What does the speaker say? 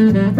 Mm-hmm.